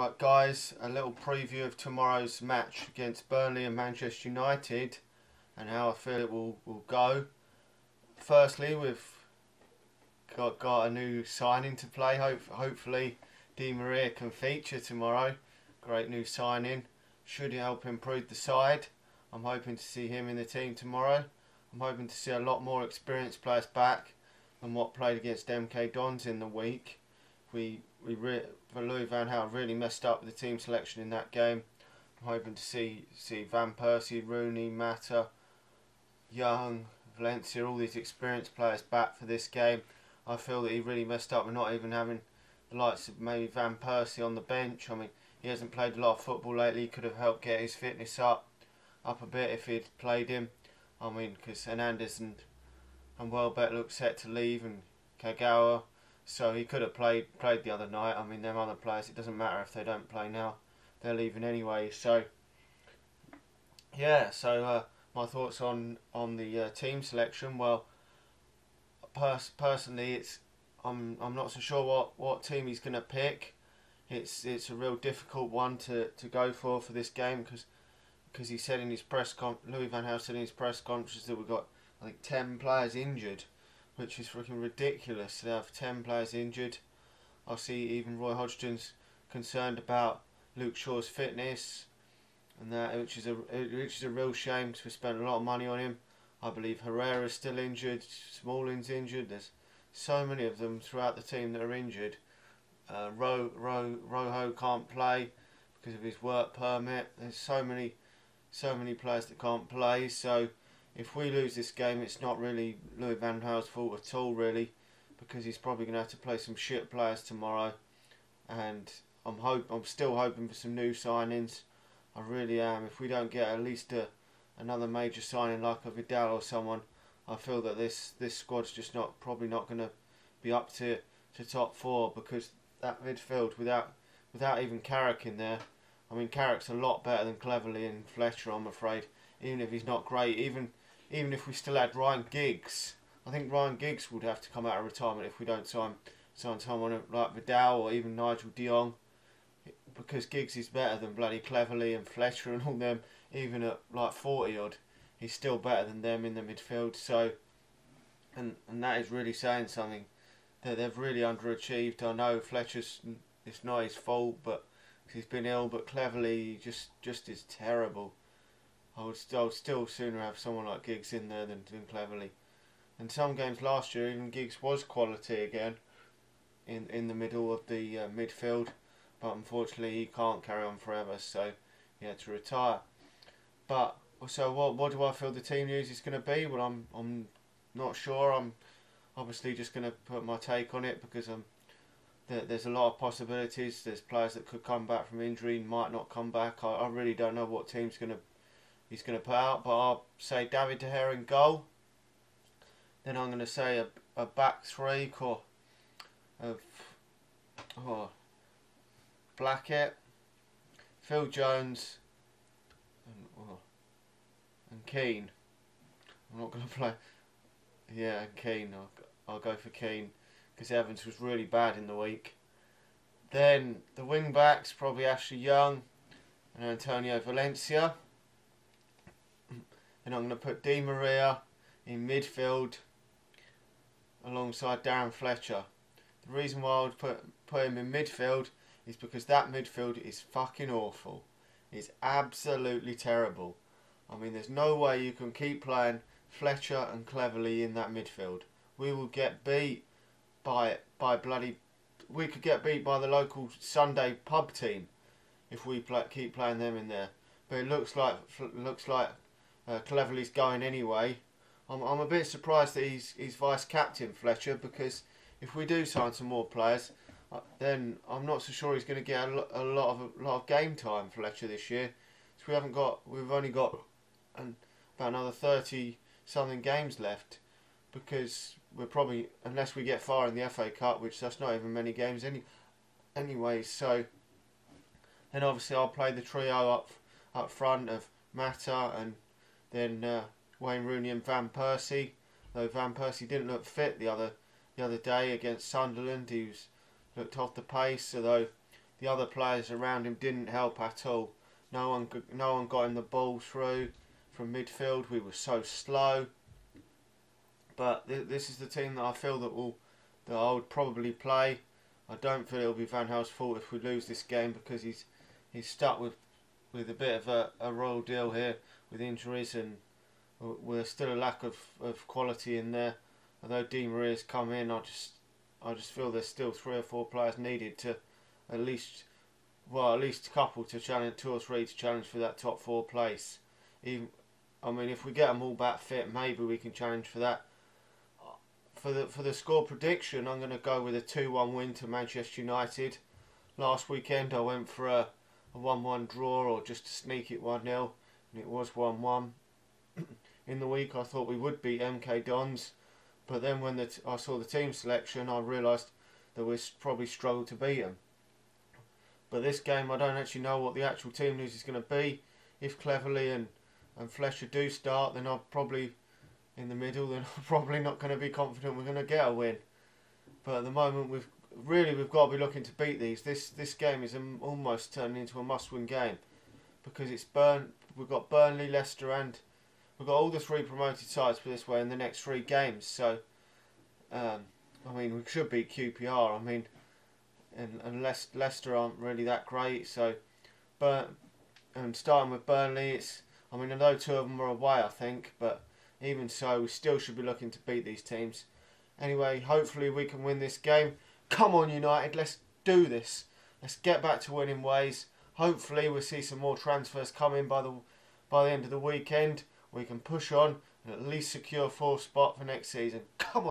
Right, guys, a little preview of tomorrow's match against Burnley and Manchester United and how I feel it will, will go. Firstly, we've got, got a new signing to play. Hope, hopefully, Di Maria can feature tomorrow. Great new signing. Should help improve the side. I'm hoping to see him in the team tomorrow. I'm hoping to see a lot more experienced players back than what played against MK Dons in the week. We we Louis Van Gaal really messed up the team selection in that game. I'm hoping to see see Van Persie, Rooney, Mata, Young, Valencia, all these experienced players back for this game. I feel that he really messed up with not even having the likes of maybe Van Persie on the bench. I mean, he hasn't played a lot of football lately. He could have helped get his fitness up up a bit if he'd played him. I mean, because Hernandez and and Welbeck look set to leave, and Kagawa, so he could have played played the other night. I mean, them other players, it doesn't matter if they don't play now; they're leaving anyway. So, yeah. So uh, my thoughts on on the uh, team selection. Well, pers- personally, it's I'm I'm not so sure what, what team he's going to pick. It's it's a real difficult one to, to go for for this game because because he said in his press con Louis Van Gaal said in his press conference that we've got I think ten players injured, which is freaking ridiculous to have ten players injured. I see even Roy Hodgson's concerned about Luke Shaw's fitness, and that which is a which is a real shame because we spent a lot of money on him. I believe Herrera's still injured, Smalling's injured. There's so many of them throughout the team that are injured. Uh, Ro, Ro, Rojo can't play because of his work permit. There's so many, so many players that can't play. So if we lose this game, it's not really Louis Van Gaal's fault at all, really, because he's probably going to have to play some shit players tomorrow. And I'm hope I'm still hoping for some new signings. I really am. If we don't get at least a another major signing like a Vidal or someone, I feel that this this squad's just not probably not going to be up to to top four because that midfield without without even Carrick in there. I mean Carrick's a lot better than Cleverley and Fletcher. I'm afraid, even if he's not great, even even if we still had Ryan Giggs, I think Ryan Giggs would have to come out of retirement if we don't sign sign someone like Vidal or even Nigel De Jong because Giggs is better than bloody Cleverley and Fletcher and all them, even at like 40 odd, he's still better than them in the midfield. So, and and that is really saying something. That they've really underachieved. I know Fletcher's it's not his fault, but he's been ill. But Cleverley just just is terrible. I would, I would still sooner have someone like Giggs in there than, than Cleverley. And some games last year, even Giggs was quality again in in the middle of the uh, midfield but unfortunately he can't carry on forever, so he had to retire. But so what? What do I feel the team news is going to be? Well, I'm I'm not sure. I'm obviously just going to put my take on it because I'm there's a lot of possibilities. There's players that could come back from injury, and might not come back. I, I really don't know what team's going to he's going to put out, but I'll say David De Gea in goal. Then I'm going to say a, a back three of oh Blackett, Phil Jones, and, oh, and Keane. I'm not going to play. Yeah, and Keane. I'll, I'll go for Keane because Evans was really bad in the week. Then the wing backs probably Ashley Young and Antonio Valencia. Then I'm going to put Di Maria in midfield alongside Darren Fletcher. The reason why I would put put him in midfield is because that midfield is fucking awful. It's absolutely terrible. I mean, there's no way you can keep playing Fletcher and Cleverley in that midfield. We will get beat by by bloody. We could get beat by the local Sunday pub team if we play, keep playing them in there. But it looks like looks like uh, going anyway. I'm I'm a bit surprised that he's he's vice captain Fletcher because if we do sign some more players, uh, then I'm not so sure he's going to get a, lo- a lot of a lot of game time Fletcher this year. So we haven't got we've only got an, about another thirty something games left because we're probably unless we get far in the FA Cup, which that's not even many games any anyway. So then obviously I'll play the trio up up front of Mata and then uh, Wayne Rooney and Van Persie. Though Van Persie didn't look fit the other the other day against Sunderland, he was looked off the pace. Although the other players around him didn't help at all. No one, no one got him the ball through from midfield. We were so slow. But th this is the team that I feel that will that I would probably play. I don't feel it'll be Van Gaal's fault if we lose this game because he's he's stuck with with a bit of a, a royal deal here with injuries and with still a lack of, of quality in there. Although Di Maria's come in, I just I just feel there's still three or four players needed to at least well at least a couple to challenge two or three to challenge for that top four place. Even I mean if we get them all back fit, maybe we can challenge for that. For the for the score prediction, I'm going to go with a two-one win to Manchester United. Last weekend I went for a, a one-one draw or just to sneak it one 0 and it was one-one. In the week I thought we would beat MK Dons but then when the I saw the team selection, I realised that we probably struggled to beat them. But this game, I don't actually know what the actual team news is going to be. If Cleverley and, and Fletcher do start, then I'm probably in the middle. Then I'm probably not going to be confident we're going to get a win. But at the moment, we've really we've got to be looking to beat these. This this game is a, almost turning into a must-win game because it's Burn. We've got Burnley, Leicester, and we've got all the three promoted sides for this way in the next three games. So, um, I mean, we should beat QPR. I mean, and, and Leicester aren't really that great. So, but and starting with Burnley, it's I mean, I know two of them are away, I think, but even so, we still should be looking to beat these teams. Anyway, hopefully we can win this game. Come on, United, let's do this. Let's get back to winning ways. Hopefully, we'll see some more transfers coming by the by the end of the weekend we can push on and at least secure fourth spot for next season. Come on.